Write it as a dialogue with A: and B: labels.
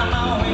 A: I'm always